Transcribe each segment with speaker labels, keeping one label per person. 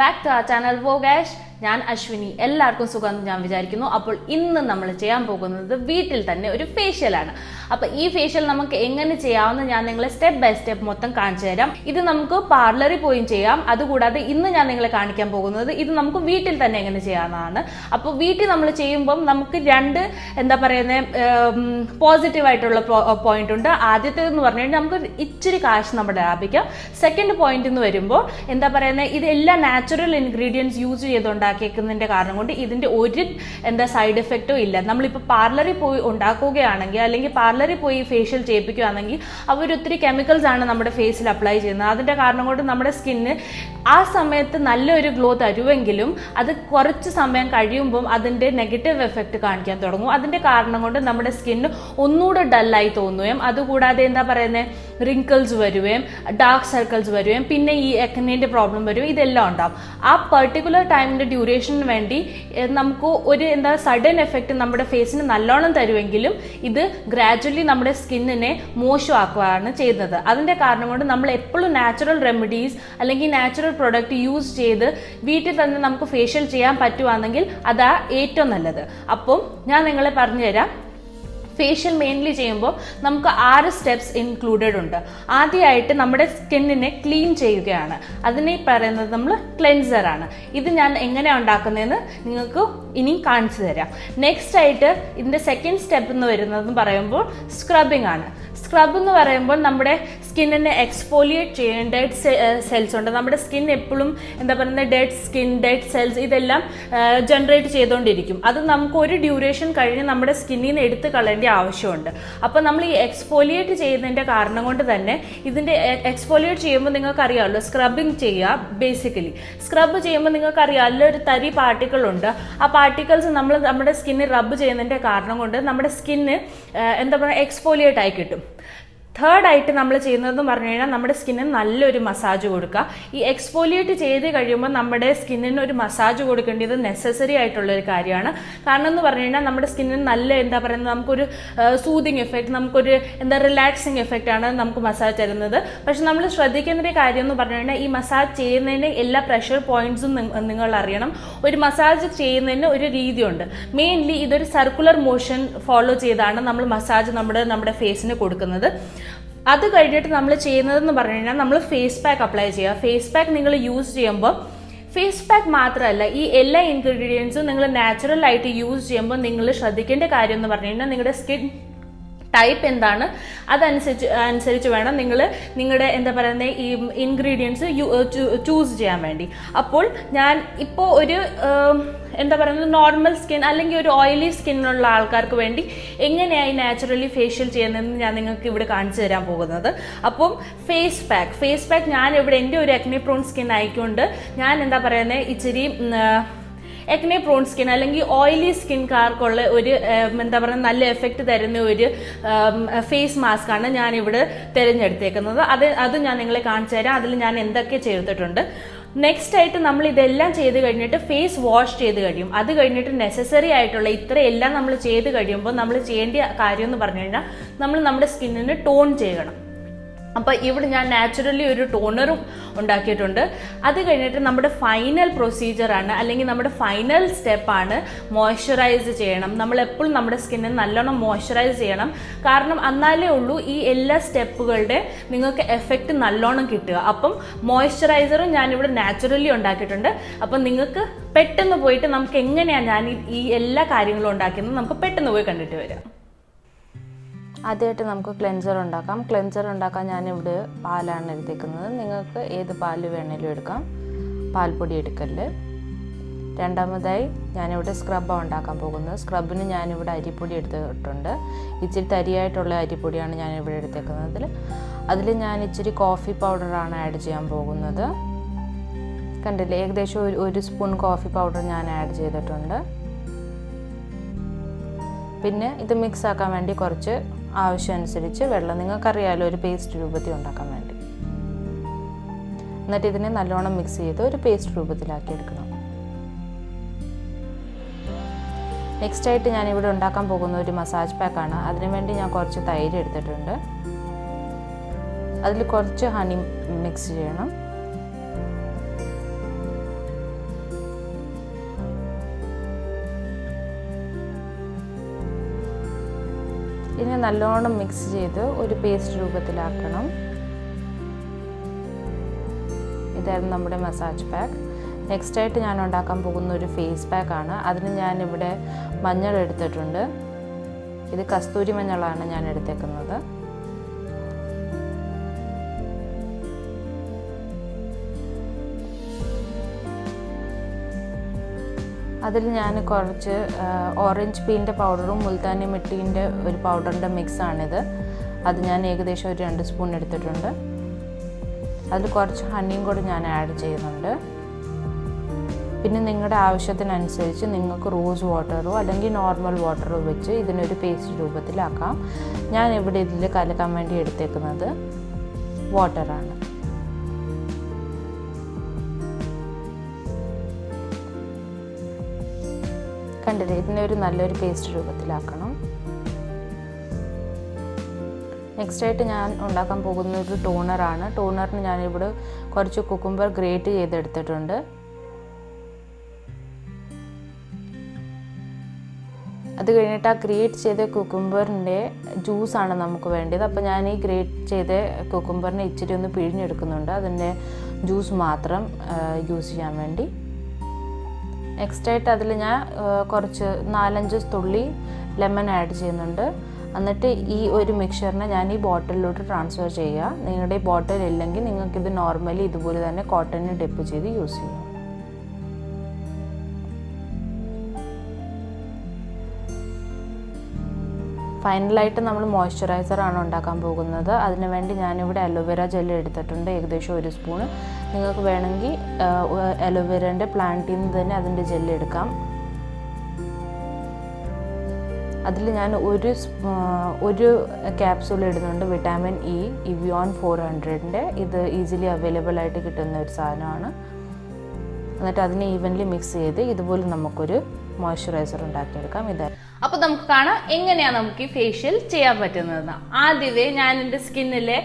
Speaker 1: Back to ആ channel വോഗാഷ് ഞാൻ അശ്വിനി. എല്ലാവർക്കും സുഖം ഞാൻ വിചാരിക്കുന്നു. അപ്പോൾ ഇന്ന് നമ്മൾ ചെയ്യാൻ പോകുന്നത് വീട്ടിൽ തന്നെ ഒരു ഫേഷ്യലാണ് അപ്പൊ ഈ ഫേഷ്യൽ നമുക്ക് എങ്ങനെ ചെയ്യാമെന്ന് ഞാൻ നിങ്ങളെ സ്റ്റെപ്പ് ബൈ സ്റ്റെപ്പ് മൊത്തം കാണിച്ചു തരാം. ഇത് നമുക്ക് പാർലറിൽ പോയും ചെയ്യാം. അതുകൂടാതെ ഇന്ന് ഞാൻ നിങ്ങളെ കാണിക്കാൻ പോകുന്നത് ഇത് നമുക്ക് വീട്ടിൽ തന്നെ എങ്ങനെ ചെയ്യാവുന്നതാണ്. അപ്പോൾ വീട്ടിൽ നമ്മൾ ചെയ്യുമ്പം നമുക്ക് രണ്ട് എന്താ പറയുന്നത് പോസിറ്റീവ് ആയിട്ടുള്ള പോയിന്റ് ഉണ്ട്. ആദ്യത്തേത് എന്ന് പറഞ്ഞു കഴിഞ്ഞാൽ നമുക്ക് ഇച്ചിരി കാശ് നമ്മുടെ ലാഭിക്കാം. സെക്കൻഡ് പോയിന്റ് എന്ന് വരുമ്പോൾ എന്താ പറയുന്നത് ഇത് എല്ലാ നാച്ചുറൽ ഇൻഗ്രീഡിയൻസ് യൂസ് ചെയ്ത് ഉണ്ടാക്കിയേക്കുന്നതിന്റെ കാരണം കൊണ്ട് ഇതിന്റെ ഒരു എന്താ സൈഡ് എഫക്റ്റോ ഇല്ല. നമ്മളിപ്പോൾ പാർലറിൽ പോയി ഉണ്ടാക്കുകയാണെങ്കിൽ അല്ലെങ്കിൽ പാർലറിൽ പോയി ഫേഷ്യൽ ചെയ്യിപ്പിക്കുകയാണെങ്കിൽ അവർ ഒത്തിരി കെമിക്കൽസ് ആണ് നമ്മുടെ ഫേസിൽ അപ്ലൈ ചെയ്യുന്നത്. അതിന്റെ കാരണം കൊണ്ട് നമ്മുടെ സ്കിന്ന് ആ സമയത്ത് നല്ലൊരു ഗ്ലോ തരുമെങ്കിലും അത് കുറച്ച് സമയം കഴിയുമ്പം അതിന്റെ നെഗറ്റീവ് എഫക്റ്റ് കാണിക്കാൻ തുടങ്ങും. അതിന്റെ കാരണം കൊണ്ട് നമ്മുടെ സ്കിന്ന് ഒന്നുകൂടെ ഡല്ലായി തോന്നുകയും അതുകൂടാതെ എന്താ പറയുന്നത് റിങ്കിൾസ് വരുകയും ഡാർക്ക് സർക്കിൾസ് വരുകയും പിന്നെ ഈ എക്കനേന്റെ പ്രോബ്ലം വരും ഇതെല്ലാം ഉണ്ടാവും. ആ പെർട്ടിക്കുലർ ടൈമിന്റെ ഡ്യൂറേഷന് വേണ്ടി നമുക്ക് ഒരു എന്താ സഡൻ എഫക്റ്റ് നമ്മുടെ ഫേസിന് നല്ലോണം തരുമെങ്കിലും ഇത് ഗ്രാജുവലി നമ്മുടെ സ്കിന്നിനെ മോശമാക്കുകയാണ് ചെയ്യുന്നത്. അതിന്റെ കാരണം കൊണ്ട് നമ്മൾ എപ്പോഴും നാച്ചുറൽ റെമഡീസ് അല്ലെങ്കിൽ നാച്ചുറൽ പ്രൊഡക്റ്റ് യൂസ് ചെയ്ത് വീട്ടിൽ തന്നെ നമുക്ക് ഫേഷ്യൽ ചെയ്യാൻ പറ്റുവാണെങ്കിൽ അതാ ഏറ്റവും നല്ലത്. അപ്പം ഞാൻ നിങ്ങളെ പറഞ്ഞുതരാം. ഫേഷ്യൽ മെയിൻലി ചെയ്യുമ്പോൾ നമുക്ക് ആറ് സ്റ്റെപ്സ് ഇൻക്ലൂഡഡ് ഉണ്ട്. ആദ്യമായിട്ട് നമ്മുടെ സ്കിന്നിനെ ക്ലീൻ ചെയ്യുകയാണ്. അതിനെ പറയുന്നത് നമ്മൾ ക്ലെൻസറാണ് ഇത് ഞാൻ എങ്ങനെയാണ് ഉണ്ടാക്കുന്നതെന്ന് നിങ്ങൾക്ക് ഇനിയും കാണിച്ചു തരാം. നെക്സ്റ്റ് ആയിട്ട് ഇതിന്റെ സെക്കൻഡ് സ്റ്റെപ്പ് എന്ന് വരുന്നതെന്ന് പറയുമ്പോൾ സ്ക്രബിംഗ് ആണ്. സ്ക്രബ് എന്ന് പറയുമ്പോൾ നമ്മുടെ സ്കിന്നിനെ എക്സ്ഫോലിയേറ്റ് ചെയ്യാൻ ഡെഡ് സെൽസ് ഉണ്ട്. നമ്മുടെ സ്കിൻ എപ്പോഴും എന്താ പറയുന്നത് ഡെഡ് സ്കിൻ ഡെഡ് സെൽസ് ഇതെല്ലാം ജനറേറ്റ് ചെയ്തുകൊണ്ടിരിക്കും അത് നമുക്ക് ഒരു ഡ്യൂറേഷൻ കഴിഞ്ഞ് നമ്മുടെ സ്കിന്നിൽ നിന്ന് എടുത്ത് കളയേണ്ട ആവശ്യമുണ്ട്. അപ്പോൾ നമ്മൾ ഈ എക്സ്ഫോലിയേറ്റ് ചെയ്യുന്നതിന്റെ കാരണം കൊണ്ട് തന്നെ ഇതിന്റെ എക്സ്ഫോലിയേറ്റ് ചെയ്യുമ്പോൾ നിങ്ങൾക്ക് അറിയാമല്ലോ സ്ക്രബിങ് ചെയ്യുക ബേസിക്കലി സ്ക്രബ് ചെയ്യുമ്പോൾ നിങ്ങൾക്ക് അറിയാമല്ലോ ഒരു തരി പാർട്ടിക്കിൾ ഉണ്ട്. ആ പാർട്ടിക്കിൾസ് നമ്മൾ നമ്മുടെ സ്കിന്നിൽ റബ്ബ് ചെയ്യുന്നതിന്റെ കാരണം കൊണ്ട് നമ്മുടെ സ്കിന്ന് എന്താ പറയുക എക്സ്ഫോലിയേറ്റ് ആയി കിട്ടും. തേർഡ് ആയിട്ട് നമ്മൾ ചെയ്യുന്നതെന്ന് പറഞ്ഞു കഴിഞ്ഞാൽ നമ്മുടെ സ്കിന്നിന് നല്ലൊരു മസാജ് കൊടുക്കുക. ഈ എക്സ്ഫോലിയേറ്റ് ചെയ്ത് കഴിയുമ്പോൾ നമ്മുടെ സ്കിന്നിന് ഒരു മസാജ് കൊടുക്കേണ്ടത് നെസസറി ആയിട്ടുള്ള ഒരു കാര്യമാണ്. കാരണം എന്ന് പറഞ്ഞു കഴിഞ്ഞാൽ നമ്മുടെ സ്കിന്നിന് നല്ല എന്താ പറയുന്നത്? നമുക്കൊരു സൂതിങ് എഫക്റ്റ് നമുക്കൊരു എന്താ റിലാക്സിങ് എഫക്റ്റ് ആണ് നമുക്ക് മസാജ് തരുന്നത്. പക്ഷെ നമ്മൾ ശ്രദ്ധിക്കേണ്ട ഒരു കാര്യം എന്ന് പറഞ്ഞു കഴിഞ്ഞാൽ ഈ മസാജ് ചെയ്യുന്നതിന്റെ എല്ലാ പ്രഷർ പോയിന്റ്സും നിങ്ങൾ അറിയണം. ഒരു മസാജ് ചെയ്യുന്നതിന് ഒരു രീതിയുണ്ട്. മെയിൻലി ഇതൊരു സർക്കുലർ മോഷൻ ഫോളോ ചെയ്താണ് നമ്മൾ മസാജ് നമ്മുടെ നമ്മുടെ ഫേസിന് കൊടുക്കുന്നത്. അത് കഴിഞ്ഞിട്ട് നമ്മൾ ചെയ്യുന്നതെന്ന് പറഞ്ഞു കഴിഞ്ഞാൽ നമ്മൾ ഫേസ് പാക്ക് അപ്ലൈ ചെയ്യുക. ഫേസ് പാക്ക് നിങ്ങൾ യൂസ് ചെയ്യുമ്പോൾ ഫേസ് പാക്ക് മാത്രമല്ല ഈ എല്ലാ ഇൻഗ്രീഡിയൻസും നിങ്ങൾ നാച്ചുറൽ ആയിട്ട് യൂസ് ചെയ്യുമ്പോൾ നിങ്ങൾ ശ്രദ്ധിക്കേണ്ട കാര്യം എന്ന് പറഞ്ഞു കഴിഞ്ഞാൽ നിങ്ങളുടെ സ്കിൻ ടൈപ്പ് എന്താണ്? അതനുസരിച്ച് അനുസരിച്ച് വേണം നിങ്ങൾ നിങ്ങളുടെ എന്താ പറയുന്നത് ഈ ഇൻഗ്രീഡിയൻസ് ചൂസ് ചെയ്യാൻ വേണ്ടി. അപ്പോൾ ഞാൻ ഇപ്പോൾ ഒരു എന്താ പറയുന്നത് നോർമൽ സ്കിൻ അല്ലെങ്കിൽ ഒരു ഓയിലി സ്കിന്നുള്ള ആൾക്കാർക്ക് വേണ്ടി എങ്ങനെയായി നാച്ചുറലി ഫേഷ്യൽ ചെയ്യുന്നതെന്ന് ഞാൻ നിങ്ങൾക്ക് ഇവിടെ കാണിച്ചു തരാൻ പോകുന്നത്. അപ്പം ഫേസ് പാക്ക് ഫേസ് പാക്ക് ഞാൻ ഇവിടെ എന്റെ ഒരു അഗ്നി പ്രോൺ സ്കിൻ ആയിക്കൊണ്ട് ഞാൻ എന്താ പറയുന്നത് ഇച്ചിരി എക്നെ പ്രോൺ സ്കിൻ അല്ലെങ്കിൽ ഓയിലി സ്കിൻകാർക്കുള്ള ഒരു എന്താ പറയുക നല്ല എഫക്റ്റ് തരുന്ന ഒരു ഫേസ് മാസ്ക് ആണ് ഞാൻ ഇവിടെ തിരഞ്ഞെടുത്തേക്കുന്നത്. അത് അത് ഞാൻ നിങ്ങളെ കാണിച്ചു തരാം. അതിൽ ഞാൻ എന്തൊക്കെ ചേർത്തിട്ടുണ്ട്. നെക്സ്റ്റ് ആയിട്ട് നമ്മൾ ഇതെല്ലാം ചെയ്ത് കഴിഞ്ഞിട്ട് ഫേസ് വാഷ് ചെയ്ത് കഴിയും. അത് കഴിഞ്ഞിട്ട് നെസസറി ആയിട്ടുള്ള ഇത്രയെല്ലാം നമ്മൾ ചെയ്ത് കഴിയുമ്പോൾ നമ്മൾ ചെയ്യേണ്ട കാര്യം എന്ന് പറഞ്ഞു കഴിഞ്ഞാൽ നമ്മൾ നമ്മുടെ സ്കിന്നിന് ടോൺ ചെയ്യണം. അപ്പോൾ ഇവിടെ ഞാൻ നാച്ചുറലി ഒരു ടോണറും ഉണ്ടാക്കിയിട്ടുണ്ട്. അത് കഴിഞ്ഞിട്ട് നമ്മുടെ ഫൈനൽ പ്രൊസീജിയറാണ് അല്ലെങ്കിൽ നമ്മുടെ ഫൈനൽ സ്റ്റെപ്പാണ് മോയ്സ്ചറൈസ് ചെയ്യണം. നമ്മൾ എപ്പോഴും നമ്മുടെ സ്കിന്നെ നല്ലോണം മോയ്സ്ചറൈസ് ചെയ്യണം. കാരണം എന്നാലേ ഉള്ളൂ ഈ എല്ലാ സ്റ്റെപ്പുകളുടെ നിങ്ങൾക്ക് എഫക്റ്റ് നല്ലോണം കിട്ടുക. അപ്പം മോയ്സ്ചറൈസറും ഞാനിവിടെ നാച്ചുറലി ഉണ്ടാക്കിയിട്ടുണ്ട്. അപ്പം നിങ്ങൾക്ക് പെട്ടെന്ന് പോയിട്ട് നമുക്ക് എങ്ങനെയാണ് ഞാൻ ഈ- എല്ലാ കാര്യങ്ങളും ഉണ്ടാക്കുന്നത് നമുക്ക് പെട്ടെന്ന് പോയി കണ്ടിട്ട് വരാം.
Speaker 2: ആദ്യമായിട്ട് നമുക്ക് ക്ലെൻസർ ഉണ്ടാക്കാം. ക്ലെൻസർ ഉണ്ടാക്കാൻ ഞാനിവിടെ പാലാണ് എടുത്തേക്കുന്നത്. നിങ്ങൾക്ക് ഏത് പാൽ വേണേലും എടുക്കാം. പാൽപ്പൊടി എടുക്കൽ. രണ്ടാമതായി ഞാനിവിടെ സ്ക്രബാണ് ഉണ്ടാക്കാൻ പോകുന്നത്. സ്ക്രബിന് ഞാനിവിടെ അരിപ്പൊടി എടുത്തിട്ടുണ്ട്. ഇച്ചിരി തരിയായിട്ടുള്ള അരിപ്പൊടിയാണ് ഞാനിവിടെ എടുത്തേക്കുന്നത്. അതിൽ ഞാൻ ഇച്ചിരി കോഫി പൗഡറാണ് ആഡ് ചെയ്യാൻ പോകുന്നത്. കണ്ടില്ലേ? ഏകദേശം ഒരു ഒരു സ്പൂൺ കോഫി പൗഡർ ഞാൻ ആഡ് ചെയ്തിട്ടുണ്ട്. പിന്നെ ഇത് മിക്സ് ആക്കാൻ വേണ്ടി കുറച്ച് ആവശ്യമനുസരിച്ച് വെള്ളം നിങ്ങൾക്കറിയാലോ ഒരു പേസ്റ്റ് രൂപത്തിൽ ഉണ്ടാക്കാൻ വേണ്ടി. എന്നിട്ട് ഇതിനെ നല്ലോണം മിക്സ് ചെയ്ത് ഒരു പേസ്റ്റ് രൂപത്തിലാക്കി എടുക്കണം. നെക്സ്റ്റ് ആയിട്ട് ഞാൻ ഇവിടെ ഉണ്ടാക്കാൻ പോകുന്ന ഒരു മസാജ് പാക്കാണ് അതിനു വേണ്ടി ഞാൻ കുറച്ച് തൈര് എടുത്തിട്ടുണ്ട്. അതിൽ കുറച്ച് ഹണി മിക്സ് ചെയ്യണം. നല്ലോണം മിക്സ് ചെയ്ത് ഒരു പേസ്റ്റ് രൂപത്തിലാക്കണം. ഇതായിരുന്നു നമ്മുടെ മസാജ് പാക്ക് നെക്സ്റ്റ് ആയിട്ട് ഞാൻ ഉണ്ടാക്കാൻ പോകുന്ന ഒരു ഫേസ് പാക്കാണ് അതിന് ഞാനിവിടെ മഞ്ഞൾ എടുത്തിട്ടുണ്ട്. ഇത് കസ്തൂരി മഞ്ഞളാണ് ഞാൻ എടുത്തേക്കുന്നത്. അതിൽ ഞാൻ കുറച്ച് ഓറഞ്ച് പീന്റെ പൗഡറും മുൽത്താനി മിട്ടീന്റെ ഒരു പൗഡറിന്റെ മിക്സാണിത് അത് ഞാൻ ഏകദേശം ഒരു രണ്ട് സ്പൂൺ എടുത്തിട്ടുണ്ട്. അതിൽ കുറച്ച് ഹണിയും കൂടി ഞാൻ ആഡ് ചെയ്യുന്നുണ്ട്. പിന്നെ നിങ്ങളുടെ ആവശ്യത്തിനനുസരിച്ച് നിങ്ങൾക്ക് റോസ് വാട്ടറോ അല്ലെങ്കിൽ നോർമൽ വാട്ടറോ വെച്ച് ഇതിനൊരു പേസ്റ്റ് രൂപത്തിലാക്കാം. ഞാൻ ഇവിടെ ഇതിൽ കലക്കാൻ വേണ്ടി എടുത്തേക്കുന്നത് വാട്ടറാണ് കണ്ടില്ലേ ഇതിനെ ഒരു നല്ലൊരു പേസ്റ്റ് രൂപത്തിലാക്കണം. നെക്സ്റ്റ് ആയിട്ട് ഞാൻ ഉണ്ടാക്കാൻ പോകുന്ന ഒരു ടോണറാണ് ടോണറിന് ഞാനിവിടെ കുറച്ച് കുക്കുംബർ ഗ്രേറ്റ് ചെയ്തെടുത്തിട്ടുണ്ട്. അത് കഴിഞ്ഞിട്ട് ആ ഗ്രേറ്റ് ചെയ്ത കുക്കുംബറിന്റെ ജ്യൂസാണ് നമുക്ക് വേണ്ടത്. അപ്പോൾ ഞാൻ ഈ ഗ്രേറ്റ് ചെയ്ത കുക്കുംബറിനെ ഇച്ചിരി ഒന്ന് പിഴിഞ്ഞെടുക്കുന്നുണ്ട്. അതിന്റെ ജ്യൂസ് മാത്രം യൂസ് ചെയ്യാൻ വേണ്ടി. നെക്സ്റ്റ് ആയിട്ട് അതിൽ ഞാൻ കുറച്ച് നാലഞ്ച് തുള്ളി ലെമൺ ആഡ് ചെയ്യുന്നുണ്ട്. എന്നിട്ട് ഈ ഒരു മിക്സ്ചറിനെ ഞാൻ ഈ ബോട്ടിലോട്ട് ട്രാൻസ്ഫർ ചെയ്യുക. നിങ്ങളുടെ ഈ ബോട്ടിൽ ഇല്ലെങ്കിൽ നിങ്ങൾക്കിത് നോർമലി ഇതുപോലെ തന്നെ കോട്ടണിൽ ഡിപ്പ് ചെയ്ത് യൂസ് ചെയ്യാം. ഫൈനലായിട്ട് നമ്മൾ മോയ്സ്ചറൈസർ ആണ് ഉണ്ടാക്കാൻ പോകുന്നത്. അതിനുവേണ്ടി ഞാനിവിടെ അലോവേര ജെൽ എടുത്തിട്ടുണ്ട്. ഏകദേശം ഒരു സ്പൂണ് നിങ്ങൾക്ക് വേണമെങ്കിൽ അലോവേരന്റെ പ്ലാന്റിൽ നിന്ന് തന്നെ അതിന്റെ ജെല്ല് എടുക്കാം. അതിൽ ഞാൻ ഒരു ഒരു ക്യാപ്സൂൾ ഇടുന്നുണ്ട് വിറ്റാമിൻ ഇ ഇവിയോൺ ഫോർ ഹൺഡ്രഡിന്റെ ഇത് ഈസിലി അവൈലബിൾ ആയിട്ട് കിട്ടുന്ന ഒരു സാധനമാണ്. എന്നിട്ട് അതിനെ ഈവൻലി മിക്സ് ചെയ്ത് ഇതുപോലെ നമുക്കൊരു മോയ്സ്ചറൈസർ ഉണ്ടാക്കിയെടുക്കാം. ഇത്
Speaker 1: അപ്പൊ നമുക്ക് കാണാം എങ്ങനെയാ നമുക്ക് ഈ ഫേഷ്യൽ ചെയ്യാൻ പറ്റുന്നതെന്ന്. ആദ്യമേ ഞാൻ എന്റെ സ്കിന്നിലെ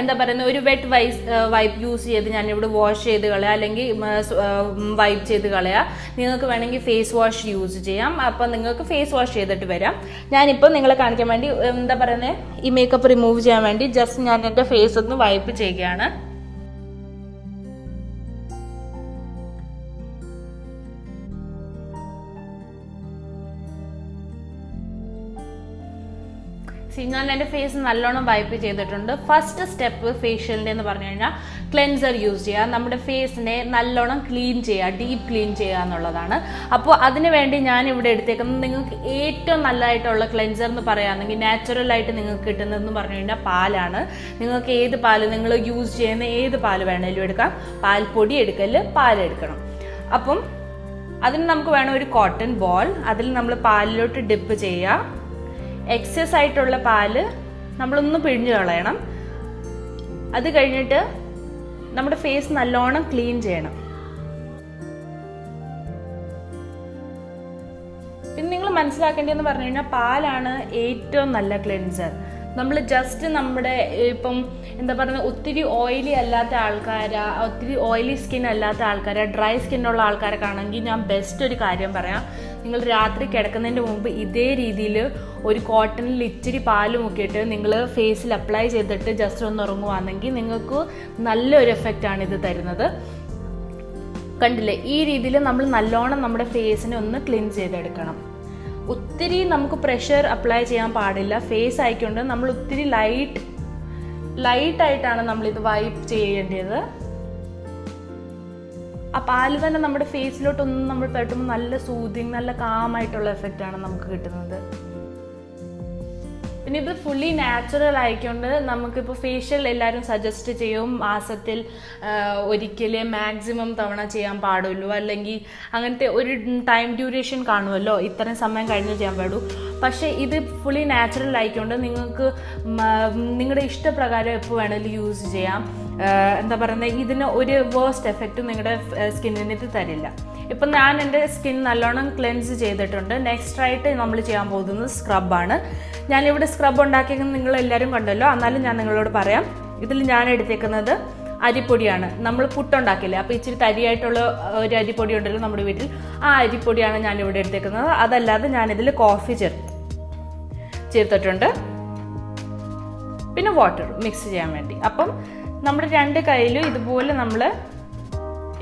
Speaker 1: എന്താ പറയുന്ന ഒരു വെറ്റ് വൈസ് വൈപ്പ് യൂസ് ചെയ്ത് ഞാൻ ഇവിടെ വാഷ് ചെയ്ത് കളയാം അല്ലെങ്കിൽ വൈപ്പ് ചെയ്ത് കളയാം. നിങ്ങൾക്ക് വേണമെങ്കിൽ ഫേസ് വാഷ് യൂസ് ചെയ്യാം. അപ്പം നിങ്ങൾക്ക് ഫേസ് വാഷ് ചെയ്തിട്ട് വരാം. ഞാനിപ്പോൾ നിങ്ങളെ കാണിക്കാൻ വേണ്ടി എന്താ പറയുന്നത് ഈ മേക്കപ്പ് റിമൂവ് ചെയ്യാൻ വേണ്ടി ജസ്റ്റ് ഞാൻ എന്റെ ഫേസ് ഒന്ന് വൈപ്പ് ചെയ്യുകയാണ്. ഞാൻ എന്റെ ഫേസ് നല്ലോണം വൈപ്പ് ചെയ്തിട്ടുണ്ട്. ഫസ്റ്റ് സ്റ്റെപ്പ് ഫേഷ്യലിന്റെ എന്ന് പറഞ്ഞു കഴിഞ്ഞാൽ ക്ലെൻസർ യൂസ് ചെയ്യുക. നമ്മുടെ ഫേസിനെ നല്ലോണം ക്ലീൻ ചെയ്യുക ഡീപ്പ് ക്ലീൻ ചെയ്യുക എന്നുള്ളതാണ്. അപ്പോൾ അതിന് വേണ്ടി ഞാൻ ഇവിടെ എടുത്തേക്കുന്നത് നിങ്ങൾക്ക് ഏറ്റവും നല്ലതായിട്ടുള്ള ക്ലെൻസർ എന്ന് പറയുകയാണെങ്കിൽ നാച്ചുറലായിട്ട് നിങ്ങൾക്ക് കിട്ടുന്നതെന്ന് പറഞ്ഞു കഴിഞ്ഞാൽ പാലാണ്. നിങ്ങൾക്ക് ഏത് പാൽ നിങ്ങൾ യൂസ് ചെയ്യുന്ന ഏത് പാൽ വേണേലും എടുക്കാം. പാൽപ്പൊടി എടുക്കൽ പാലെടുക്കണം അപ്പം അതിന് നമുക്ക് വേണം ഒരു കോട്ടൺ ബോൾ അതിൽ നമ്മൾ പാലിലോട്ട് ഡിപ്പ് ചെയ്യുക. എക്സസ് ആയിട്ടുള്ള പാൽ നമ്മളൊന്ന് പിഴിഞ്ഞു കളയണം. അത് കഴിഞ്ഞിട്ട് നമ്മുടെ ഫേസ് നല്ലോണം ക്ലീൻ ചെയ്യണം. പിന്നെ നിങ്ങൾ മനസ്സിലാക്കേണ്ടതെന്ന് പറഞ്ഞു കഴിഞ്ഞാൽ പാലാണ് ഏറ്റവും നല്ല ക്ലെൻസർ നമ്മൾ ജസ്റ്റ് നമ്മുടെ ഇപ്പം എന്താ പറയുക ഒത്തിരി ഓയിലി അല്ലാത്ത ആൾക്കാരാ ഒത്തിരി ഓയിലി സ്കിൻ അല്ലാത്ത ആൾക്കാരാ ഡ്രൈ സ്കിന്നുള്ള ആൾക്കാരൊക്കെ ആണെങ്കിൽ ഞാൻ ബെസ്റ്റ് ഒരു കാര്യം പറയാം. നിങ്ങൾ രാത്രി കിടക്കുന്നതിന്റെ മുമ്പ് ഇതേ രീതിയിൽ ഒരു കോട്ടണിൽ ഇച്ചിരി പാൽ മുക്കിയിട്ട് നിങ്ങൾ ഫേസിൽ അപ്ലൈ ചെയ്തിട്ട് ജസ്റ്റ് ഒന്ന് ഉറങ്ങുവാണെങ്കിൽ നിങ്ങൾക്ക് നല്ലൊരു എഫക്റ്റാണ് ഇത് തരുന്നത്. കണ്ടില്ലേ? ഈ രീതിയിൽ നമ്മൾ നല്ലോണം നമ്മുടെ ഫേസിനെ ഒന്ന് ക്ലീൻ ചെയ്തെടുക്കണം. ഒത്തിരി നമുക്ക് പ്രഷർ അപ്ലൈ ചെയ്യാൻ പാടില്ല. ഫേസ് ആയിക്കൊണ്ട് നമ്മൾ ഒത്തിരി ലൈറ്റ് ലൈറ്റായിട്ടാണ് നമ്മളിത് വൈപ്പ് ചെയ്യേണ്ടത്. ആ പാൽ തന്നെ നമ്മുടെ ഫേസിലോട്ടൊന്നും നമ്മൾ തട്ടുമ്പോൾ നല്ല സൂതിങ് നല്ല കാമായിട്ടുള്ള ആണ് നമുക്ക് കിട്ടുന്നത്. പിന്നെ ഇത് ഫുള്ളി നാച്ചുറൽ ആയിക്കൊണ്ട് നമുക്കിപ്പോൾ ഫേഷ്യൽ എല്ലാവരും സജസ്റ്റ് ചെയ്യും മാസത്തിൽ ഒരിക്കലേ മാക്സിമം തവണ ചെയ്യാൻ പാടുള്ളൂ. അല്ലെങ്കിൽ അങ്ങനത്തെ ഒരു ടൈം ഡ്യൂറേഷൻ കാണുമല്ലോ. ഇത്രയും സമയം കഴിഞ്ഞ് ചെയ്യാൻ പാടൂ പക്ഷേ ഇത് ഫുള്ളി നാച്ചുറൽ ആയിക്കൊണ്ട് നിങ്ങൾക്ക് നിങ്ങളുടെ ഇഷ്ടപ്രകാരം എപ്പോൾ വേണമെങ്കിലും യൂസ് ചെയ്യാം. എന്താ പറയുന്നത് ഇതിന് ഒരു വേസ്റ്റ് എഫക്റ്റ് നിങ്ങളുടെ സ്കിന്നിന് ഇത് തരില്ല. ഇപ്പം ഞാൻ എന്റെ സ്കിൻ നല്ലോണം ക്ലെൻസ് ചെയ്തിട്ടുണ്ട്. നെക്സ്റ്റ് ആയിട്ട് നമ്മൾ ചെയ്യാൻ പോകുന്നത് സ്ക്രബാണ് ഞാനിവിടെ സ്ക്രബ് ഉണ്ടാക്കിയെന്ന് നിങ്ങൾ എല്ലാവരും കണ്ടല്ലോ. എന്നാലും ഞാൻ നിങ്ങളോട് പറയാം. ഇതിൽ ഞാൻ എടുത്തേക്കുന്നത് അരിപ്പൊടിയാണ്. നമ്മൾ പുട്ടുണ്ടാക്കില്ലേ? അപ്പോൾ ഇച്ചിരി തരിയായിട്ടുള്ള ഒരു അരിപ്പൊടി ഉണ്ടല്ലോ നമ്മുടെ വീട്ടിൽ. ആ അരിപ്പൊടിയാണ് ഞാൻ ഇവിടെ എടുത്തേക്കുന്നത്. അതല്ലാതെ ഞാനിതിൽ കോഫി ചേർ ചേർത്തിട്ടുണ്ട്. പിന്നെ വാട്ടർ മിക്സ് ചെയ്യാൻ വേണ്ടി. അപ്പം നമ്മുടെ രണ്ട് കയ്യിലും ഇതുപോലെ നമ്മൾ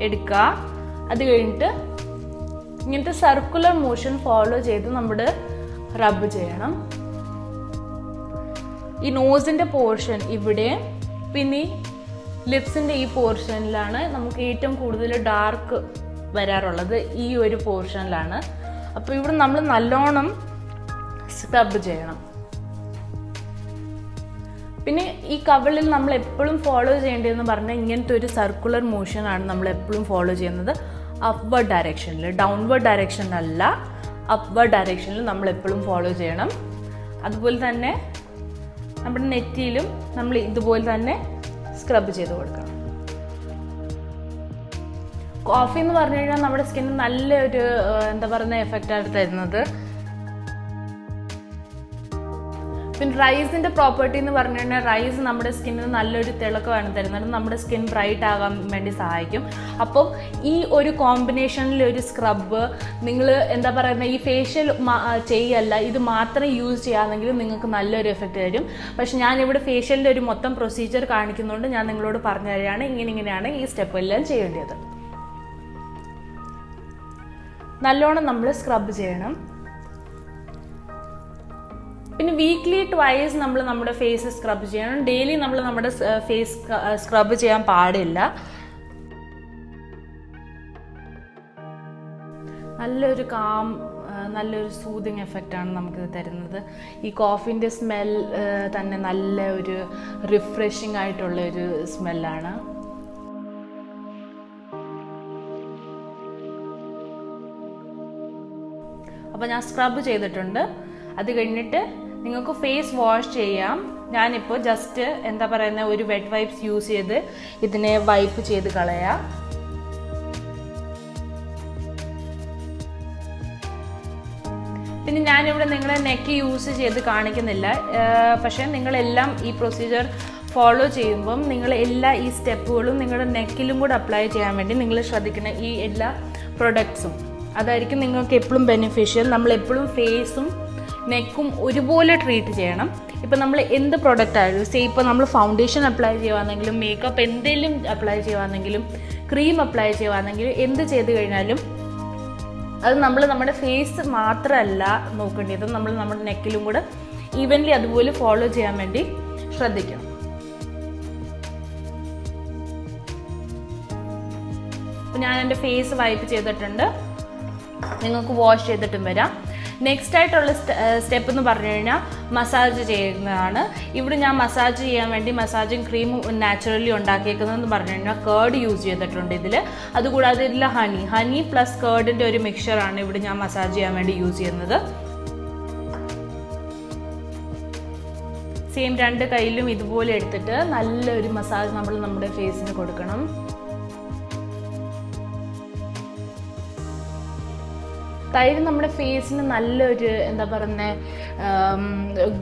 Speaker 1: എടുക്കുക അത് കഴിഞ്ഞിട്ട് ഇങ്ങനത്തെ സർക്കുലർ മോഷൻ ഫോളോ ചെയ്ത് നമ്മൾ റബ്ബ് ചെയ്യണം. ഈ നോസിന്റെ പോർഷൻ ഇവിടെ പിന്നെ ലിപ്സിന്റെ ഈ പോർഷനിലാണ് നമുക്ക് ഏറ്റവും കൂടുതൽ ഡാർക്ക് വരാറുള്ളത് ഈ ഒരു പോർഷനിലാണ് അപ്പോൾ ഇവിടെ നമ്മൾ നല്ലോണം സ്ക്രബ് ചെയ്യണം. പിന്നെ ഈ കവിളിൽ നമ്മൾ എപ്പോഴും ഫോളോ ചെയ്യേണ്ടതെന്ന് പറഞ്ഞാൽ ഇങ്ങനത്തെ ഒരു സർക്കുലർ മോഷനാണ് നമ്മൾ എപ്പോഴും ഫോളോ ചെയ്യുന്നത്. അപ്വേർഡ് ഡയറക്ഷനിൽ ഡൗൺവേർഡ് ഡയറക്ഷനിലല്ല അപ്വേർഡ് ഡയറക്ഷനിൽ നമ്മൾ എപ്പോഴും ഫോളോ ചെയ്യണം. അതുപോലെ തന്നെ നമ്മുടെ നെറ്റിയിലും നമ്മൾ ഇതുപോലെ തന്നെ സ്ക്രബ് ചെയ്ത് കൊടുക്കണം. കോഫി എന്ന് പറഞ്ഞു കഴിഞ്ഞാൽ നമ്മുടെ സ്കിന്നിന് നല്ലൊരു എന്താ പറയുന്ന എഫക്റ്റാണ് തരുന്നത്. പിന്നെ റൈസിന്റെ പ്രോപ്പർട്ടി എന്ന് പറഞ്ഞു കഴിഞ്ഞാൽ റൈസ് നമ്മുടെ സ്കിന്നിന് നല്ലൊരു തിളക്കമാണ് തരുന്നത്. നമ്മുടെ സ്കിൻ ബ്രൈറ്റ് ആകാൻ വേണ്ടി സഹായിക്കും. അപ്പോൾ ഈ ഒരു കോമ്പിനേഷനിൽ ഒരു സ്ക്രബ്ബ് നിങ്ങൾ എന്താ പറയുന്നത് ഈ ഫേഷ്യൽ ചെയ്യല്ല ഇത് മാത്രം യൂസ് ചെയ്യാമെങ്കിൽ നിങ്ങൾക്ക് നല്ലൊരു എഫക്റ്റ് തരും. പക്ഷെ ഞാനിവിടെ ഫേഷ്യലിന്റെ ഒരു മൊത്തം പ്രൊസീജിയർ കാണിക്കുന്നതുകൊണ്ട് ഞാൻ നിങ്ങളോട് പറഞ്ഞു തരികയാണ് ഇങ്ങനെ ഇങ്ങനെയാണ് ഈ സ്റ്റെപ്പ് എല്ലാം ചെയ്യേണ്ടത്. നല്ലോണം നമ്മൾ സ്ക്രബ് ചെയ്യണം. പിന്നെ വീക്ക്ലി ട്വൈസ് നമ്മൾ നമ്മുടെ ഫേസ് സ്ക്രബ് ചെയ്യണം. ഡെയിലി നമ്മൾ നമ്മുടെ ഫേസ് സ്ക്രബ് ചെയ്യാൻ പാടില്ല. നല്ലൊരു കാം നല്ലൊരു സൂതിങ് എഫക്റ്റാണ് നമുക്കിത് തരുന്നത്. ഈ കോഫിന്റെ സ്മെൽ തന്നെ നല്ല ഒരു റിഫ്രഷിംഗ് ആയിട്ടുള്ള ഒരു സ്മെല്ലാണ് അപ്പോൾ ഞാൻ സ്ക്രബ് ചെയ്തിട്ടുണ്ട്. അത് കഴിഞ്ഞിട്ട് നിങ്ങൾക്ക് ഫേസ് വാഷ് ചെയ്യാം. ഞാനിപ്പോൾ ജസ്റ്റ് എന്താ പറയുന്ന ഒരു വെഡ് വൈപ്സ് യൂസ് ചെയ്ത് ഇതിനെ വൈപ്പ് ചെയ്ത് കളയാം. പിന്നെ ഞാനിവിടെ നിങ്ങളെ നെക്ക് യൂസ് ചെയ്ത് കാണിക്കുന്നില്ല. പക്ഷേ നിങ്ങളെല്ലാം ഈ പ്രൊസീജിയർ ഫോളോ ചെയ്യുമ്പം നിങ്ങൾ എല്ലാ ഈ സ്റ്റെപ്പുകളും നിങ്ങളുടെ നെക്കിലും കൂടെ അപ്ലൈ ചെയ്യാൻ വേണ്ടി നിങ്ങൾ ശ്രദ്ധിക്കുന്ന ഈ എല്ലാ പ്രൊഡക്ട്സും അതായിരിക്കും നിങ്ങൾക്ക് എപ്പോഴും ബെനിഫിഷ്യൽ നമ്മൾ എപ്പോഴും ഫേസും നെക്കും ഒരുപോലെ ട്രീറ്റ് ചെയ്യണം. ഇപ്പം നമ്മൾ എന്ത് പ്രൊഡക്റ്റ് ആയാലും സേ ഇപ്പോൾ നമ്മൾ ഫൗണ്ടേഷൻ അപ്ലൈ ചെയ്യുവാണെങ്കിലും മേക്കപ്പ് എന്തെങ്കിലും അപ്ലൈ ചെയ്യുവാണെങ്കിലും ക്രീം അപ്ലൈ ചെയ്യുവാണെങ്കിലും എന്ത് ചെയ്ത് കഴിഞ്ഞാലും അത് നമ്മൾ നമ്മുടെ ഫേസ് മാത്രമല്ല നോക്കേണ്ടത്. നമ്മൾ നമ്മുടെ നെക്കിലും കൂടെ ഈവൻലി അതുപോലെ ഫോളോ ചെയ്യാൻ വേണ്ടി ശ്രദ്ധിക്കണം. ഞാൻ എന്റെ ഫേസ് വൈപ്പ് ചെയ്തിട്ടുണ്ട്. നിങ്ങൾക്ക് വാഷ് ചെയ്തിട്ടും വരാം. നെക്സ്റ്റ് ആയിട്ടുള്ള സ്റ്റെപ്പ് എന്ന് പറഞ്ഞു കഴിഞ്ഞാൽ മസാജ് ചെയ്യുന്നതാണ്. ഇവിടെ ഞാൻ മസാജ് ചെയ്യാൻ വേണ്ടി മസാജിങ് ക്രീം നാച്ചുറലി ഉണ്ടാക്കിയേക്കുന്നതെന്ന് പറഞ്ഞു കഴിഞ്ഞാൽ കേർഡ് യൂസ് ചെയ്തിട്ടുണ്ട് ഇതിൽ അതുകൂടാതെ ഇതിൽ ഹണി ഹണി പ്ലസ് കേർഡിന്റെ ഒരു മിക്സറാണ് ഇവിടെ ഞാൻ മസാജ് ചെയ്യാൻ വേണ്ടി യൂസ് ചെയ്യുന്നത്. സെയിം രണ്ട് കയ്യിലും ഇതുപോലെ എടുത്തിട്ട് നല്ലൊരു മസാജ് നമ്മൾ നമ്മുടെ ഫേസിന് കൊടുക്കണം. തൈര് നമ്മുടെ ഫേസിന് നല്ലൊരു എന്താ പറയുന്നത്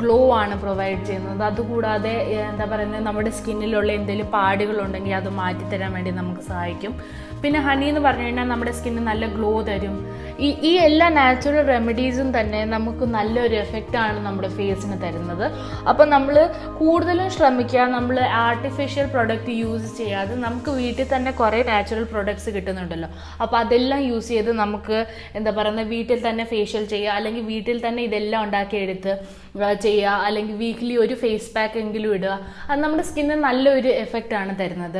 Speaker 1: ഗ്ലോ ആണ് പ്രൊവൈഡ് ചെയ്യുന്നത്. അതുകൂടാതെ എന്താ പറയുന്നത് നമ്മുടെ സ്കിന്നിലുള്ള എന്തെങ്കിലും പാടുകളുണ്ടെങ്കിൽ അത് മാറ്റിത്തരാൻ വേണ്ടി നമുക്ക് സഹായിക്കും. പിന്നെ ഹണി എന്ന് പറഞ്ഞു കഴിഞ്ഞാൽ നമ്മുടെ സ്കിന്നിന് നല്ല ഗ്ലോ തരും. ഈ ഈ എല്ലാ നാച്ചുറൽ റെമഡീസും തന്നെ നമുക്ക് നല്ലൊരു എഫക്റ്റാണ് നമ്മുടെ ഫേസിന് തരുന്നത്. അപ്പോൾ നമ്മൾ കൂടുതലും ശ്രമിക്കുക നമ്മൾ ആർട്ടിഫിഷ്യൽ പ്രൊഡക്റ്റ് യൂസ് ചെയ്യാതെ നമുക്ക് വീട്ടിൽ തന്നെ കുറേ നാച്ചുറൽ പ്രൊഡക്ട്സ് കിട്ടുന്നുണ്ടല്ലോ. അപ്പോൾ അതെല്ലാം യൂസ് ചെയ്ത് നമുക്ക് എന്താ പറയുന്നത് വീട്ടിൽ തന്നെ ഫേഷ്യൽ ചെയ്യുക അല്ലെങ്കിൽ വീട്ടിൽ തന്നെ ഇതെല്ലാം ഉണ്ടാക്കിയെടുത്ത് ചെയ്യുക അല്ലെങ്കിൽ വീക്ക്ലി ഒരു ഫേസ് പാക്ക് എങ്കിലും ഇടുക. അത് നമ്മുടെ സ്കിന്നിന് നല്ലൊരു എഫക്റ്റ് ആണ് തരുന്നത്.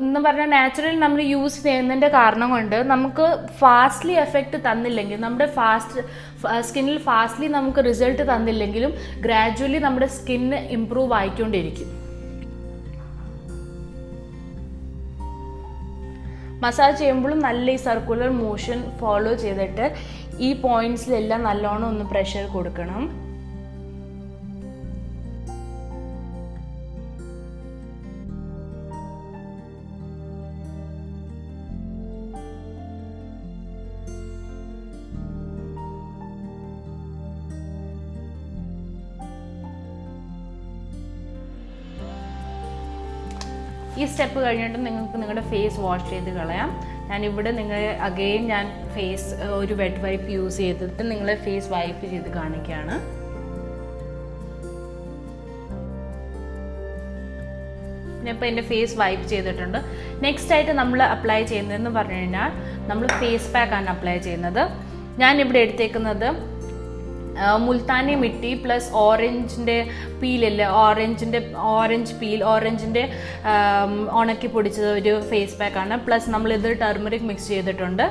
Speaker 1: എന്ന് പറഞ്ഞാൽ നാച്ചുറൽ നമ്മൾ യൂസ് ചെയ്യുന്നതിന്റെ കാരണം കൊണ്ട് നമുക്ക് ഫാസ്റ്റ്ലി തന്നില്ലെങ്കിൽ നമ്മുടെ ഫാസ്റ്റ് സ്കിന്നിൽ ഫാസ്റ്റ്ലി നമുക്ക് റിസൾട്ട് തന്നില്ലെങ്കിലും ഗ്രാജുവലി നമ്മുടെ സ്കിന്ന് ഇമ്പ്രൂവ് ആയിക്കൊണ്ടിരിക്കും. മസാജ് ചെയ്യുമ്പോഴും നല്ല ഈ സർക്കുലർ മോഷൻ ഫോളോ ചെയ്തിട്ട് ഈ പോയിന്റ്സിലെല്ലാം നല്ലോണം ഒന്ന് പ്രഷർ കൊടുക്കണം. സ്റ്റെപ്പ് കഴിഞ്ഞിട്ട് നിങ്ങൾക്ക് നിങ്ങളുടെ ഫേസ് വാഷ് ചെയ്ത് കളയാം. ഞാൻ ഇവിടെ നിങ്ങൾ അഗെയിൻ ഞാൻ ഫേസ് ഒരു വെഡ് വൈപ്പ് യൂസ് ചെയ്തിട്ട് നിങ്ങളെ ഫേസ് വൈപ്പ് ചെയ്ത് കാണിക്കുകയാണ്. ഞാനിപ്പോൾ എന്റെ ഫേസ് വൈപ്പ് ചെയ്തിട്ടുണ്ട്. നെക്സ്റ്റ് ആയിട്ട് നമ്മൾ അപ്ലൈ ചെയ്യുന്നതെന്ന് പറഞ്ഞു കഴിഞ്ഞാൽ നമ്മൾ ഫേസ് പാക്കാണ് അപ്ലൈ ചെയ്യുന്നത്. ഞാൻ ഇവിടെ എടുത്തേക്കുന്നത് മുൽത്താനി മിട്ടി പ്ലസ് ഓറഞ്ചിന്റെ പീലില്ലേ? ഓറഞ്ചിന്റെ ഓറഞ്ച് പീൽ ഓറഞ്ചിന്റെ ഉണക്കി പൊടിച്ചത് ഒരു ഫേസ് പാക്കാണ് പ്ലസ് നമ്മൾ നമ്മളിത് ടർമറിക് മിക്സ് ചെയ്തിട്ടുണ്ട്.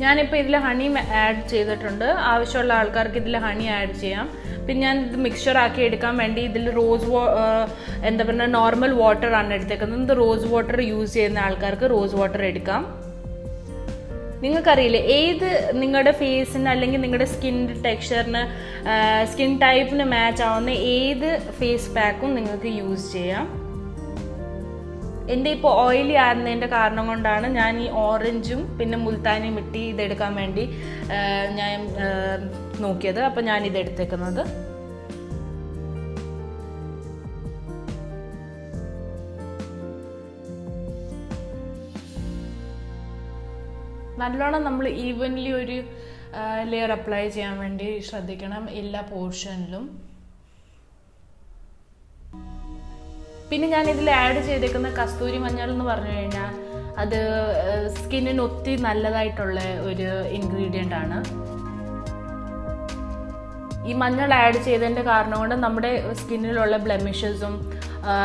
Speaker 1: ഞാനിപ്പോൾ ഇതിൽ ഹണി ആഡ് ചെയ്തിട്ടുണ്ട്. ആവശ്യമുള്ള ആൾക്കാർക്ക് ഇതിൽ ഹണി ആഡ് ചെയ്യാം. പിന്നെ ഞാൻ ഇത് മിക്സ്ചർ ആക്കി എടുക്കാൻ വേണ്ടി ഇതിൽ റോസ് വോ എന്താ പറയുക നോർമൽ വാട്ടർ ആണ് എടുത്തേക്കുന്നത്. ഇത് റോസ് വാട്ടർ യൂസ് ചെയ്യുന്ന ആൾക്കാർക്ക് റോസ് വാട്ടർ എടുക്കാം. നിങ്ങൾക്കറിയില്ലേ ഏത് നിങ്ങളുടെ ഫേസിന് അല്ലെങ്കിൽ നിങ്ങളുടെ സ്കിൻ ടെക്സ്ചറിന് സ്കിൻ ടൈപ്പിന് മാച്ച് ആവുന്ന ഏത് ഫേസ് പാക്കും നിങ്ങൾക്ക് യൂസ് ചെയ്യാം. എന്റെ ഇപ്പോൾ ഓയിലി ആയിരുന്നതിന്റെ കാരണം കൊണ്ടാണ് ഞാൻ ഈ ഓറഞ്ചും പിന്നെ മുൽത്താനി മിട്ടി ഇതെടുക്കാൻ വേണ്ടി ഞാൻ നോക്കിയത്. അപ്പോൾ ഞാൻ ഇത് നല്ലോണം നമ്മൾ ഈവൻലി ഒരു ലെയർ അപ്ലൈ ചെയ്യാൻ വേണ്ടി ശ്രദ്ധിക്കണം എല്ലാ പോർഷനിലും പിന്നെ ഞാൻ ഇതിൽ ആഡ് ചെയ്തേക്കുന്ന കസ്തൂരി മഞ്ഞൾ എന്ന് പറഞ്ഞു കഴിഞ്ഞാൽ അത് സ്കിന്നിന് ഒത്തിരി നല്ലതായിട്ടുള്ള ഒരു ഇൻഗ്രീഡിയന്റ് ആണ്. ഈ മഞ്ഞൾ ആഡ് ചെയ്തതിന്റെ കാരണം കൊണ്ട് നമ്മുടെ സ്കിന്നിലുള്ള ബ്ലെമിഷസും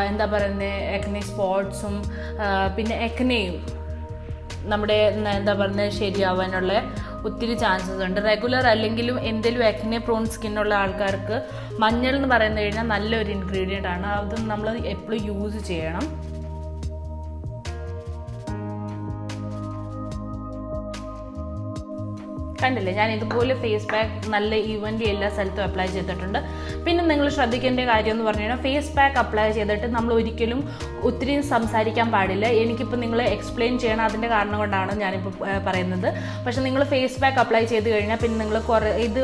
Speaker 1: എന്താ പറയുന്നത് എക്നെ സ്പോട്ട്സും പിന്നെ എക്നെയും നമ്മുടെ എന്താ പറയുന്നത് ശരിയാവാനുള്ള ഒത്തിരി ചാൻസസ് ഉണ്ട്. റെഗുലർ അല്ലെങ്കിലും എന്തെങ്കിലും എക്നെ പ്രോൺ സ്കിന്നുള്ള ആൾക്കാർക്ക് മഞ്ഞൾ എന്ന് പറയുന്നത് കഴിഞ്ഞാൽ നല്ലൊരു ഇൻഗ്രീഡിയന്റ് ആണ്. അത് നമ്മൾ എപ്പോഴും യൂസ് ചെയ്യണം. കണ്ടില്ലേ? ഞാൻ ഇതുപോലെ ഫേസ് പാക്ക് നല്ല ഈവന്റ് എല്ലാ സ്ഥലത്തും അപ്ലൈ ചെയ്തിട്ടുണ്ട്. പിന്നെ നിങ്ങൾ ശ്രദ്ധിക്കേണ്ട കാര്യം എന്ന് പറഞ്ഞു കഴിഞ്ഞാൽ ഫേസ് പാക്ക് അപ്ലൈ ചെയ്തിട്ട് നമ്മൾ ഒരിക്കലും ഒത്തിരി സംസാരിക്കാൻ പാടില്ല. എനിക്കിപ്പോൾ നിങ്ങൾ എക്സ്പ്ലെയിൻ ചെയ്യണം അതിന്റെ കാരണം കൊണ്ടാണ് ഞാനിപ്പോൾ പറയുന്നത്. പക്ഷേ നിങ്ങൾ ഫേസ് പാക്ക് അപ്ലൈ ചെയ്ത് കഴിഞ്ഞാൽ പിന്നെ നിങ്ങൾ കുറേ ഇത്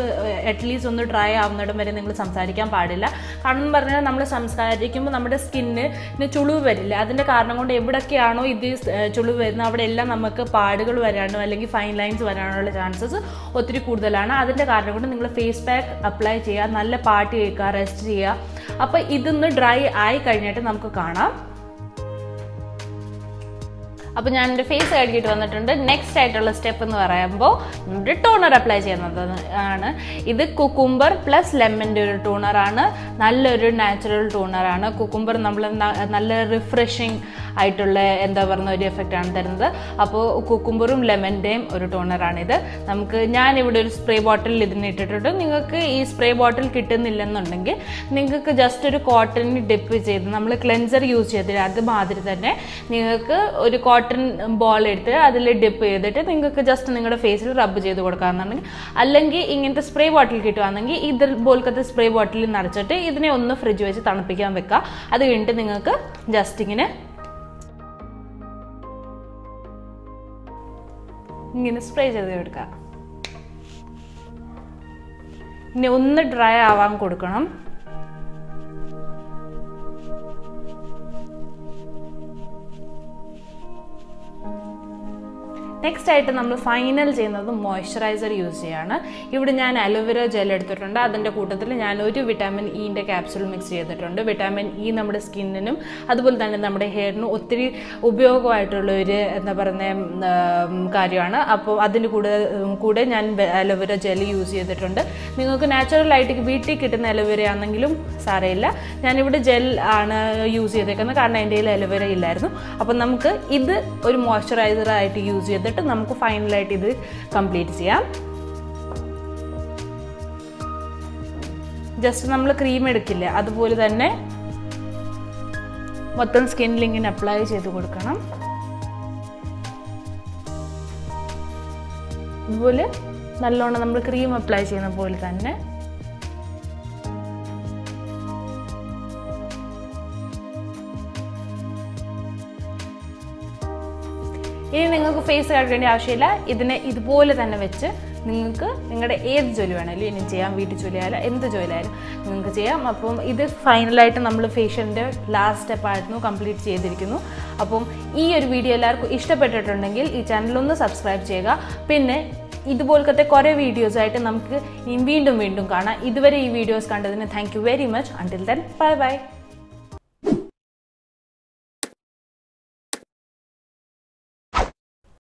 Speaker 1: അറ്റ്ലീസ്റ്റ് ഒന്ന് ഡ്രൈ ആവുന്നിടം വരെ നിങ്ങൾ സംസാരിക്കാൻ പാടില്ല. കാരണം പറഞ്ഞാൽ നമ്മൾ സംസാരിക്കുമ്പോൾ നമ്മുടെ സ്കിന്നിന് ചുളിവ് വരില്ല. അതിന്റെ കാരണം കൊണ്ട് എവിടെയൊക്കെയാണോ ഇത് ചുളിവ് വരുന്നത് അവിടെ എല്ലാം നമുക്ക് പാടുകൾ വരാനോ അല്ലെങ്കിൽ ഫൈൻ ലൈൻസ് വരാനുള്ള ചാൻസസ് ഒത്തിരി കൂടുതലാണ്. അതിന്റെ കാരണം കൊണ്ട് നിങ്ങൾ ഫേസ് പാക്ക് അപ്ലൈ ചെയ്യുക നല്ല പാട്ട് കേൾക്കുക റെസ്റ്റ് ചെയ്യുക. അപ്പോൾ ഇതൊന്ന് ഡ്രൈ ആയി കഴിഞ്ഞിട്ട് നമുക്ക് കാണാം. അപ്പോൾ ഞാൻ എന്റെ ഫേസ് കഴുകിയിട്ട് വന്നിട്ടുണ്ട്. നെക്സ്റ്റ് ആയിട്ടുള്ള സ്റ്റെപ്പ് എന്ന് പറയുമ്പോൾ നമ്മുടെ ടോണർ അപ്ലൈ ചെയ്യുന്നത് ആണ്. ഇത് കുക്കുംബർ പ്ലസ് ലെമന്റെ ഒരു ടോണറാണ് നല്ലൊരു നാച്ചുറൽ ടോണറാണ് കുക്കുംബർ നമ്മൾ നല്ല റിഫ്രഷിങ് ആയിട്ടുള്ള എന്താ പറയുന്ന ഒരു എഫക്റ്റ് ആണ് തരുന്നത്. അപ്പോൾ കുക്കുംബറും ലെമന്റെയും ഒരു ടോണറാണിത് നമുക്ക് ഞാൻ ഇവിടെ ഒരു സ്പ്രേ ബോട്ടിൽ ഇതിന് ഇട്ടിട്ടുണ്ട്. നിങ്ങൾക്ക് ഈ സ്പ്രേ ബോട്ടിൽ കിട്ടുന്നില്ലെന്നുണ്ടെങ്കിൽ നിങ്ങൾക്ക് ജസ്റ്റ് ഒരു കോട്ടൺ ഡിപ്പ് ചെയ്ത് നമ്മൾ ക്ലെൻസർ യൂസ് ചെയ്തിട്ട് അതുമാതിരി തന്നെ നിങ്ങൾക്ക് ഒരു കോട്ടൺ ബോൾ എടുത്ത് അതിൽ ഡിപ്പ് ചെയ്തിട്ട് നിങ്ങൾക്ക് ജസ്റ്റ് നിങ്ങളുടെ ഫേസിൽ റബ്ബ് ചെയ്ത് കൊടുക്കാമെന്നുണ്ടെങ്കിൽ അല്ലെങ്കിൽ ഇങ്ങനത്തെ സ്പ്രേ ബോട്ടിൽ കിട്ടുകയാണെങ്കിൽ ഇത് പോലത്തെ സ്പ്രേ ബോട്ടിൽ നിറച്ചിട്ട് ഇതിനെ ഒന്ന് ഫ്രിഡ്ജ് വെച്ച് തണുപ്പിക്കാൻ വെക്കുക. അത് കഴിഞ്ഞിട്ട് നിങ്ങൾക്ക് ജസ്റ്റ് ഇങ്ങനെ ഇങ്ങനെ സ്പ്രേ ചെയ്ത് കൊടുക്കുക ഇനി ഒന്ന് ഡ്രൈ ആവാൻ കൊടുക്കണം. നെക്സ്റ്റ് ആയിട്ട് നമ്മൾ ഫൈനൽ ചെയ്യുന്നത് മോയ്സ്ചറൈസർ യൂസ് ചെയ്യാണ്. ഇവിടെ ഞാൻ അലോവേര ജെൽ എടുത്തിട്ടുണ്ട്. അതിന്റെ കൂട്ടത്തിൽ ഞാൻ ഒരു വിറ്റാമിൻ ഇന്റെ ക്യാപ്സൂൾ മിക്സ് ചെയ്തിട്ടുണ്ട്. വിറ്റാമിൻ ഇ നമ്മുടെ സ്കിന്നിനും അതുപോലെ തന്നെ നമ്മുടെ ഹെയറിനും ഒത്തിരി ഉപയോഗമായിട്ടുള്ള ഒരു എന്താ പറയുന്ന കാര്യമാണ്. അപ്പോൾ അതിന്റെ കൂടെ കൂടെ ഞാൻ അലോവേര ജെൽ യൂസ് ചെയ്തിട്ടുണ്ട്. നിങ്ങൾക്ക് നാച്ചുറൽ ആയിട്ട് വീട്ടിൽ കിട്ടുന്ന അലോവേര ആണെങ്കിലും സാരമില്ല. ഞാനിവിടെ ജെൽ ആണ് യൂസ് ചെയ്തേക്കുന്നത്. കാരണം എന്റെ കയ്യിൽ അലോവേര ഇല്ലായിരുന്നു. അപ്പോൾ നമുക്ക് ഇത് ഒരു മോയ്സ്ചറൈസർ ആയിട്ട് യൂസ് ചെയ്തിട്ട് നമുക്ക് ഫൈനലായിട്ട് ഇത് കംപ്ലീറ്റ് ചെയ്യാം. ജസ്റ്റ് നമ്മൾ ക്രീം എടുക്കില്ലേ? അതുപോലെ തന്നെ മൊത്തം സ്കിന്നിൽ ഇങ്ങനെ അപ്ലൈ ചെയ്ത് കൊടുക്കണം. ഇതുപോലെ നല്ലോണം നമ്മൾ ക്രീം അപ്ലൈ ചെയ്യുന്ന പോലെ തന്നെ ഇനി നിങ്ങൾക്ക് ഫേസ് കഴുകേണ്ട ആവശ്യമില്ല. ഇതിനെ ഇതുപോലെ തന്നെ വെച്ച് നിങ്ങൾക്ക് നിങ്ങളുടെ ഏത് ജോലി വേണമെങ്കിലും ഇനി ചെയ്യാം. വീട്ടിൽ ജോലി ആയാലും എന്ത് ജോലി ആയാലും നിങ്ങൾക്ക് ചെയ്യാം. അപ്പം ഇത് ഫൈനലായിട്ട് നമ്മൾ ഫേഷ്യലിന്റെ ലാസ്റ്റ് സ്റ്റെപ്പായിരുന്നു കംപ്ലീറ്റ് ചെയ്തിരിക്കുന്നു. അപ്പം ഈ ഒരു വീഡിയോ എല്ലാവർക്കും ഇഷ്ടപ്പെട്ടിട്ടുണ്ടെങ്കിൽ ഈ ചാനലൊന്ന് സബ്സ്ക്രൈബ് ചെയ്യുക. പിന്നെ ഇതുപോലത്തെ കുറേ വീഡിയോസായിട്ട് നമുക്ക് വീണ്ടും വീണ്ടും കാണാം. ഇതുവരെ ഈ വീഡിയോസ് കണ്ടതിന് thank very much until then bye bye